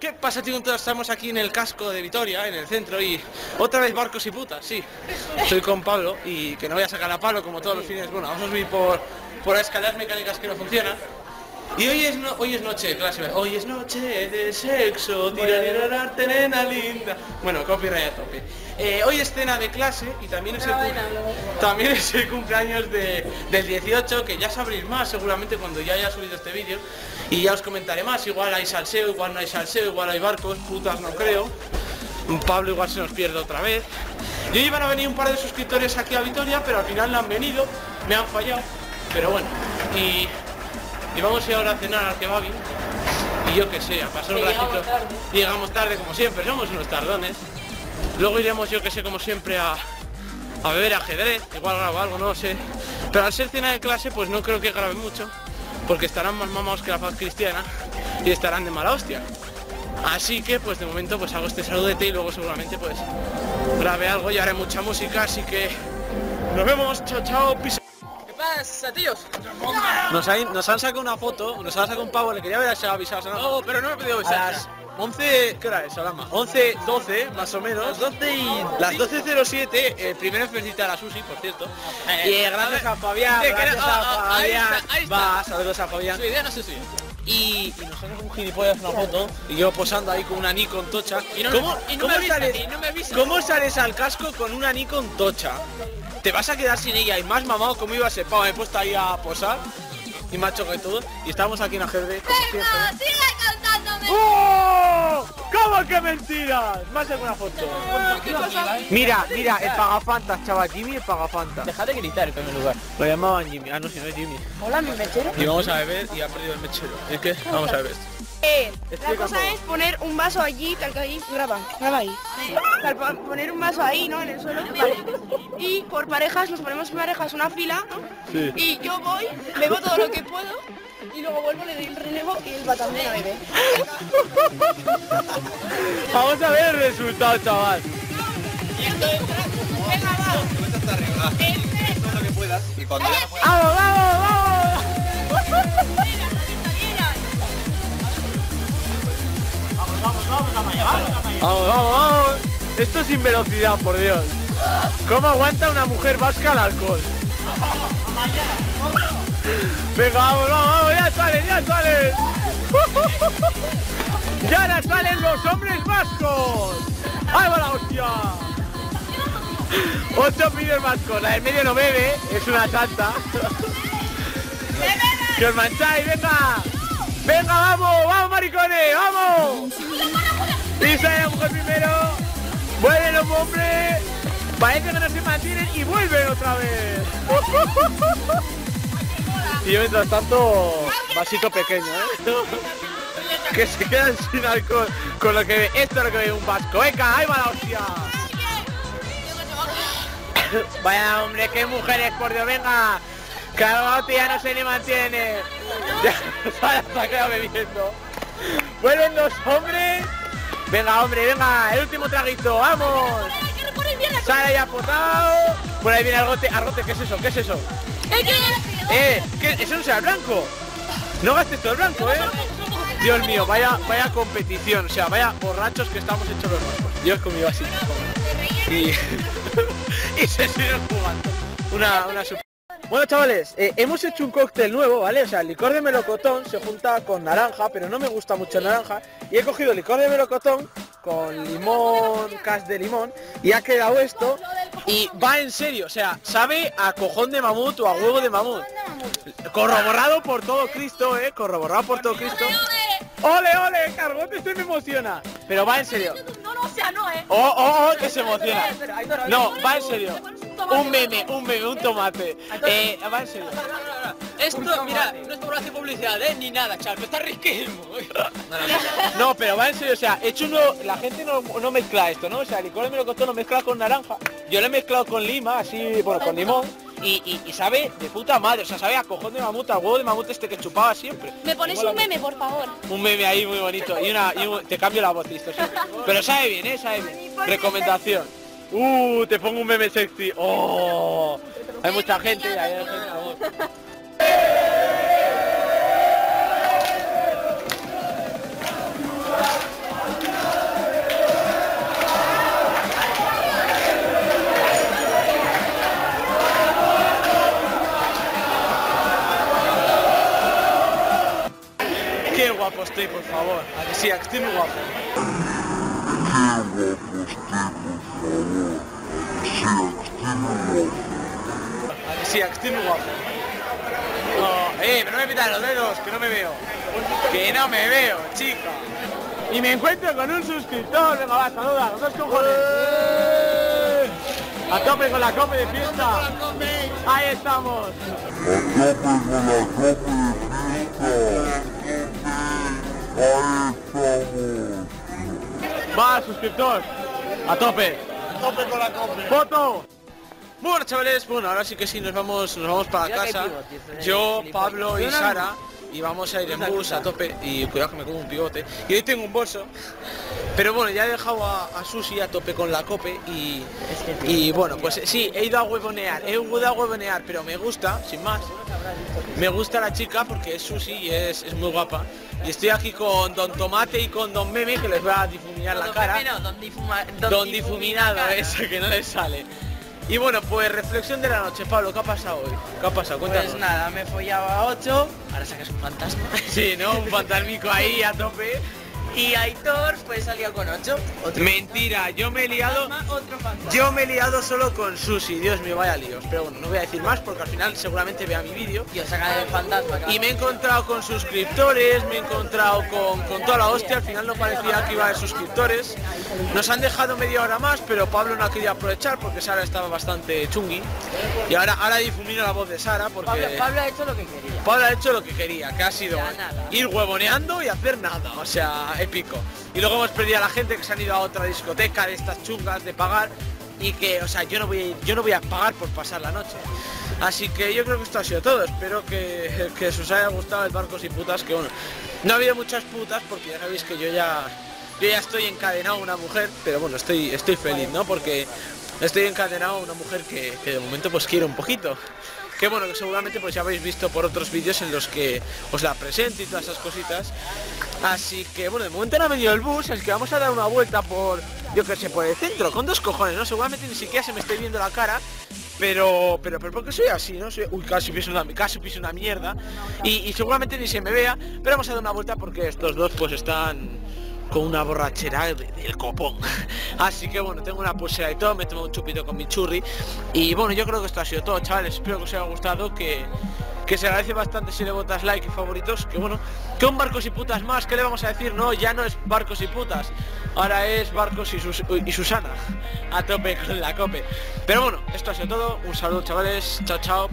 ¿Qué pasa, tío? Estamos aquí en el casco de Vitoria, en el centro, y otra vez barcos y putas, sí. Soy con Pablo y que no voy a sacar a Pablo como todos los fines. Bueno, vamos a subir por, por escaleras mecánicas que no funcionan. Y hoy es, no, hoy es noche, clase, hoy es noche de sexo, tirar nena linda. Bueno, copyright a tope. Eh, hoy es cena de clase y también es el, también es el cumpleaños de- del 18, que ya sabréis más seguramente cuando ya haya subido este vídeo. Y ya os comentaré más, igual hay salseo, igual no hay salseo, igual hay barcos, putas no creo. Pablo igual se nos pierde otra vez. Y hoy iban a venir un par de suscriptores aquí a Vitoria, pero al final no han venido, me han fallado. Pero bueno, y, y vamos a ir ahora a cenar al kebabi. Y yo que sé, a pasar un ratito. Y llegamos tarde como siempre, somos unos tardones. Luego iremos yo que sé como siempre a, a beber ajedrez, igual grabo algo, no lo sé. Pero al ser cena de clase pues no creo que grabe mucho, porque estarán más mamados que la paz cristiana y estarán de mala hostia. Así que pues de momento pues hago este saludete y luego seguramente pues grabe algo y haré mucha música, así que nos vemos, chao chao, pisa. ¿Qué pasa, tíos? Nos, han- nos han sacado una foto, nos han sacado un pavo, le quería ver a avisado. No, pero no me he pedido A besar. las 11, ¿qué hora es, Salama? 11, 12, más o menos. 12 y... Las 12.07, el primero felicita a Susi, por cierto. Eh, y eh, a gracias ver, a Fabián, gracias ah, a ah, ahí Fabián. está, ahí está. Va, saludos a Fabián. Su idea no sé suya. Y, y nos un gilipollas una foto y yo posando ahí con una Nikon tocha. Y no- ¿Cómo, y no cómo me avisa, sales, y no me avisa. ¿Cómo sales al casco con una Nikon tocha? Te vas a quedar sin ella y más mamado como iba a ser pavo. Me he puesto ahí a posar y macho y todo. Y estamos aquí en Ajedrez, como siempre. Sigue cantándome. ¡Oh! ¿Cómo que mentiras? Más de una foto. Mira, mira, el pagafantas, chaval. Jimmy el pagafantas. Deja de gritar en primer lugar. Lo llamaban Jimmy. Ah, no, si no es Jimmy. Hola, mi mechero. Y vamos a beber y ha perdido el mechero. Es que vamos a beber. Eh, la cosa es poner un vaso allí, tal que ahí, graba, graba ahí. Tal, poner un vaso ahí, ¿no? En el suelo, vale. Y por parejas, nos ponemos en parejas una fila, ¿no? Sí. Y yo voy, bebo todo lo que puedo, y luego vuelvo, le doy el relevo y él va también a beber. Vamos a ver el resultado, chaval. Venga, va. ¡Vamos, vamos, vamos! Vamos, vamos, vamos. Esto sin velocidad, por Dios. ¿Cómo aguanta una mujer vasca el alcohol? Venga, vamos, vamos, vamos, ya salen, ya salen. ¡Ya ahora salen los hombres vascos! ¡Ahí va la hostia! Ocho pibes vascos, la del medio no bebe, es una santa. ¡Que os mancháis, venga! ¡Venga, vamos, vamos, maricones, vamos! Y sale la mujer primero, vuelven los hombres, parece que no se mantienen y vuelven otra vez. Y yo mientras tanto, vasito pequeño, ¿eh? Que se quedan sin alcohol con lo que ve. Esto es lo que ve un vasco. Venga, ahí va la hostia. Vaya hombre, qué mujeres, por Dios, venga. Cargote ya no se le mantiene. Ya se ha quedado bebiendo. Vuelven los hombres. Venga, hombre, venga, el último traguito, vamos. Sale ya potado. Por ahí viene Argote. Argote, ¿qué es eso? ¿Qué es eso? Eh, ¿qué? Eso no sea blanco. No gastes todo el blanco, eh. Dios mío, vaya, vaya competición, o sea, vaya borrachos que estamos hechos los vascos. Dios conmigo así. Y, y se siguen jugando. Una, una super- Bueno chavales, eh, hemos hecho un cóctel nuevo, ¿vale? O sea, el licor de melocotón se junta con naranja, pero no me gusta mucho naranja. Y he cogido licor de melocotón con limón, cas de limón, y ha quedado esto. Y va en serio, o sea, sabe a cojón de mamut o a huevo de mamut. Corroborado por todo Cristo, eh, corroborado por todo Cristo. ¡Ole, ole! Cargote, este me emociona. Pero va en serio. No, no, o sea, no, eh. ¡Oh, oh, oh! Que se emociona. No, va en serio. Un meme, un meme, un tomate. Eh, va en serio. Esto, mira, no es por hacer publicidad, ¿eh? Ni nada, chaval, pero está riquísimo. No, pero va en serio, o sea, he hecho uno, la gente no, no mezcla esto, ¿no? O sea, el licor de melocotón lo mezcla con naranja. Yo lo he mezclado con lima, así, bueno, con limón. Y, y- y sabe de puta madre, o sea, sabe a cojón de mamut, al huevo de mamut este que chupaba siempre. Me pones un meme, por favor. Un meme ahí muy bonito. Y una, y un- te cambio la voz, listo. sí. Pero sabe bien, ¿eh? Sabe bien. Recomendación. Uh, te pongo un meme sexy. Oh, hay mucha gente. Hay por favor. A que sí, sí, a guapo. No, eh, pero no me pitan los dedos, que no me veo. Que no me veo, chica. Y me encuentro con un suscriptor, venga va, saluda, los dos cojones. A tope con la copa de fiesta. Ahí estamos. Va, suscriptor. A tope. A tope con la copa. Foto. Bueno chavales, bueno ahora sí que sí nos vamos nos vamos para Mira casa. Yo. Pablo y Sara y vamos a ir en bus a tope y cuidado que me como un pivote. Y hoy tengo un bolso. Pero bueno, ya he dejado a, a Susi a tope con la cope y, y bueno, pues sí, he ido a huevonear, he ido a huevonear, pero me gusta, sin más. Me gusta la chica porque es Susi y es, es muy guapa. Y estoy aquí con Don Tomate y con Don Meme que les va a difuminar la cara. Don difuminado. eso que no le sale. Y bueno, pues reflexión de la noche, Pablo, ¿qué ha pasado hoy? ¿Qué ha pasado? Cuéntanos. Pues nada, me follaba a 8, ahora sacas un fantasma. Sí, ¿no? Un fantasmico ahí a tope. Y Aitor pues salió con 8. Mentira, yo me he liado... otro fantasma. Yo me he liado solo con Susi, Dios mío, vaya líos. Pero bueno, no voy a decir más porque al final seguramente vea mi vídeo. Yo saca el fantasma. Y me he encontrado con suscriptores, me he encontrado con, con toda la hostia, al final no parecía que iba a haber suscriptores. Nos han dejado media hora más, pero Pablo no ha querido aprovechar porque Sara estaba bastante chungui. Y ahora, ahora difumino la voz de Sara porque Pablo, Pablo ha hecho lo que quería. Pablo ha hecho lo que quería, que ha sido ir huevoneando y hacer nada, o sea, épico. Y luego hemos perdido a la gente que se han ido a otra discoteca de estas chungas de pagar y que, o sea, yo no voy a yo no voy a pagar por pasar la noche. Así que yo creo que esto ha sido todo. Espero que, que os haya gustado el Barcos y Putas, que bueno, no ha habido muchas putas porque ya sabéis que yo ya yo ya estoy encadenado a una mujer, pero bueno, estoy estoy feliz, ¿no? Porque estoy encadenado a una mujer que, que de momento pues quiero un poquito. Que bueno, que seguramente pues ya habéis visto por otros vídeos en los que os la presento y todas esas cositas. Así que bueno, de momento no ha venido el bus, es que vamos a dar una vuelta por, yo que sé, por el centro, con dos cojones, ¿no? Seguramente ni siquiera se me esté viendo la cara, pero, pero, pero porque soy así, ¿no? Soy- uy, casi piso una, casi piso una mierda. Y, y seguramente ni se me vea, pero vamos a dar una vuelta porque estos dos pues están con una borrachera de- del copón. Así que bueno, tengo una pulsera y todo, me tomo un chupito con mi churri. Y bueno, yo creo que esto ha sido todo, chavales. Espero que os haya gustado, que, que se agradece bastante si le botas like y favoritos. Que bueno, que un barcos y putas más, ¿qué le vamos a decir? No, ya no es barcos y putas. Ahora es barcos y, Sus- y Susana. A tope con la cope. Pero bueno, esto ha sido todo. Un saludo, chavales. Chao, chao.